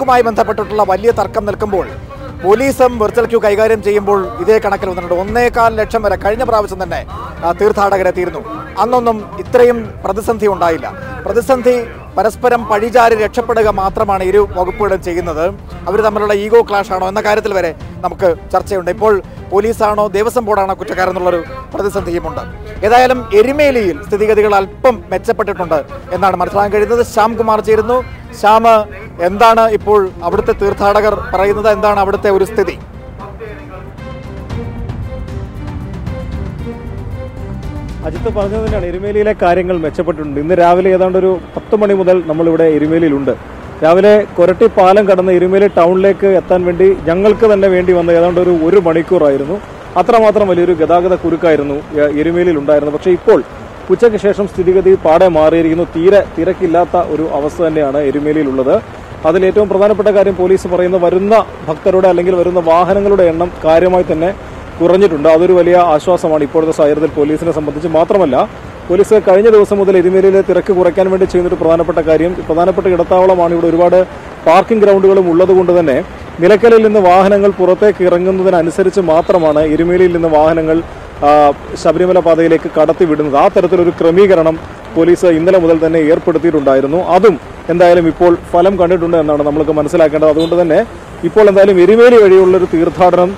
കണക്കുമായി ബന്ധപ്പെട്ടിട്ടുള്ള വലിയ തർക്കം നിൽക്കുമ്പോൾ പോലീസും വെർച്വൽ ക്യൂ കൈകാര്യം ചെയ്യുമ്പോൾ ഇതേ കണക്കിൽ വന്നിട്ടുണ്ട്. ഒന്നേകാൽ ലക്ഷം വരെ കഴിഞ്ഞ പ്രാവശ്യം തന്നെ ആ, തീർത്ഥാടകരെത്തിയിരുന്നു അന്നൊന്നും ഇത്രയും പ്രതിസന്ധി ഉണ്ടായില്ല. പ്രതിസന്ധി പരസ്പരം പഴിചാരി രക്ഷപ്പെടുക മാത്രമാണ് ഇരു വകുപ്പുകളും ചെയ്യുന്നത്. അവർ തമ്മിലുള്ള ഈഗോ ക്ലാഷ് ആണോ എന്ന കാര്യത്തിൽ വരെ നമുക്ക് ചർച്ചയുണ്ട്. ഇപ്പോൾ പോലീസാണോ ദേവസ്വം ബോർഡാണോ കുറ്റക്കാരെന്നുള്ളൊരു പ്രതിസന്ധിയുമുണ്ട്. ഏതായാലും എരുമേലിയിൽ സ്ഥിതിഗതികൾ അല്പം മെച്ചപ്പെട്ടിട്ടുണ്ട് എന്നാണ് മനസ്സിലാക്കാൻ കഴിയുന്നത്. ശ്യാംകുമാർ ചേരുന്നു. ശ്യാം എന്താണ് ഇപ്പോൾ അവിടുത്തെ തീർത്ഥാടകർ പറയുന്നത്? എന്താണ് അവിടുത്തെ ഒരു സ്ഥിതി? അജിത്ത് പറഞ്ഞത് തന്നെയാണ്. എരുമേലിയിലെ കാര്യങ്ങൾ മെച്ചപ്പെട്ടിട്ടുണ്ട്. ഇന്ന് രാവിലെ ഏതാണ്ട് ഒരു പത്ത് മണി മുതൽ നമ്മളിവിടെ എരുമേലിയിലുണ്ട്. രാവിലെ കൊരട്ടി പാലം കടന്ന് എരുമേലി ടൗണിലേക്ക് എത്താൻ വേണ്ടി ഞങ്ങൾക്ക് തന്നെ വേണ്ടി വന്ന ഏതാണ്ട് ഒരു ഒരു മണിക്കൂറായിരുന്നു. അത്രമാത്രം വലിയൊരു ഗതാഗത കുരുക്കായിരുന്നു എരുമേലിയിൽ ഉണ്ടായിരുന്നത് പക്ഷേ ഇപ്പോൾ ഉച്ചയ്ക്ക് ശേഷം സ്ഥിതിഗതി പാടെ മാറിയിരിക്കുന്നു. തീരെ തിരക്കില്ലാത്ത ഒരു അവസ്ഥ തന്നെയാണ് എരുമേലിയിലുള്ളത്. അതിൽ ഏറ്റവും പ്രധാനപ്പെട്ട കാര്യം പോലീസ് പറയുന്ന വരുന്ന ഭക്തരുടെ അല്ലെങ്കിൽ വരുന്ന വാഹനങ്ങളുടെ എണ്ണം കാര്യമായി തന്നെ കുറഞ്ഞിട്ടുണ്ട്. അതൊരു വലിയ ആശ്വാസമാണ് ഇപ്പോഴത്തെ സാഹചര്യത്തിൽ പോലീസിനെ സംബന്ധിച്ച് മാത്രമല്ല പോലീസ് കഴിഞ്ഞ ദിവസം മുതൽ എരുമേലിയിലെ തിരക്ക് കുറയ്ക്കാൻ വേണ്ടി ചെയ്യുന്നൊരു പ്രധാനപ്പെട്ട കാര്യം പ്രധാനപ്പെട്ട ഇടത്താവളമാണ് ഇവിടെ ഒരുപാട് പാർക്കിംഗ് ഗ്രൗണ്ടുകളും ഉള്ളതുകൊണ്ട് തന്നെ നിലയ്ക്കലിൽ നിന്ന് വാഹനങ്ങൾ പുറത്തേക്ക് ഇറങ്ങുന്നതിനനുസരിച്ച് മാത്രമാണ് എരുമേലിയിൽ നിന്ന് വാഹനങ്ങൾ ശബരിമല പാതയിലേക്ക് കടത്തിവിടുന്നത് ആ തരത്തിലൊരു ക്രമീകരണം പോലീസ് ഇന്നലെ മുതൽ തന്നെ ഏർപ്പെടുത്തിയിട്ടുണ്ടായിരുന്നു. അതും എന്തായാലും ഇപ്പോൾ ഫലം കണ്ടിട്ടുണ്ട് എന്നാണ് നമ്മൾക്ക് മനസ്സിലാക്കേണ്ടത്. അതുകൊണ്ട് തന്നെ ഇപ്പോൾ എന്തായാലും എരിമേലി വഴിയുള്ളൊരു തീർത്ഥാടനം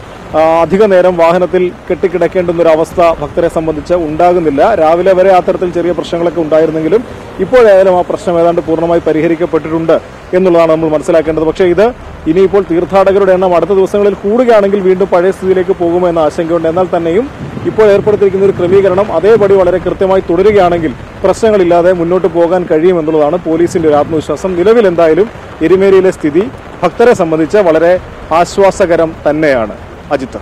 അധിക നേരം വാഹനത്തിൽ കെട്ടിക്കിടക്കേണ്ടുന്ന ഒരു അവസ്ഥ ഭക്തരെ സംബന്ധിച്ച് ഉണ്ടാകുന്നില്ല. രാവിലെ വരെ അത്തരത്തിൽ ചെറിയ പ്രശ്നങ്ങളൊക്കെ ഉണ്ടായിരുന്നെങ്കിലും ഇപ്പോഴായാലും ആ പ്രശ്നം ഏതാണ്ട് പൂർണമായി പരിഹരിക്കപ്പെട്ടിട്ടുണ്ട് എന്നുള്ളതാണ് നമ്മൾ മനസ്സിലാക്കേണ്ടത്. പക്ഷേ ഇത് ഇനിയിപ്പോൾ തീർത്ഥാടകരുടെ എണ്ണം അടുത്ത ദിവസങ്ങളിൽ കൂടുകയാണെങ്കിൽ വീണ്ടും പഴയ സ്ഥിതിയിലേക്ക് പോകുമോ എന്ന ആശങ്കയുണ്ട്. എന്നാൽ തന്നെയും ഇപ്പോൾ ഏർപ്പെടുത്തിയിരിക്കുന്ന ഒരു ക്രമീകരണം അതേപടി വളരെ കൃത്യമായി തുടരുകയാണെങ്കിൽ പ്രശ്നങ്ങളില്ലാതെ മുന്നോട്ട് പോകാൻ കഴിയുമെന്നുള്ളതാണ് പോലീസിന്റെ ഒരു ആത്മവിശ്വാസം. നിലവിൽ എന്തായാലും എരുമേലിയിലെ സ്ഥിതി ഭക്തരെ സംബന്ധിച്ച് വളരെ ആശ്വാസകരം തന്നെയാണ്. അജിത്ത്.